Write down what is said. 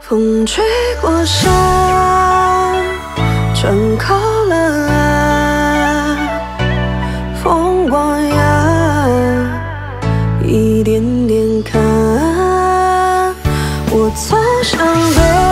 风吹过山船靠了岸风光呀一点点看。我走向北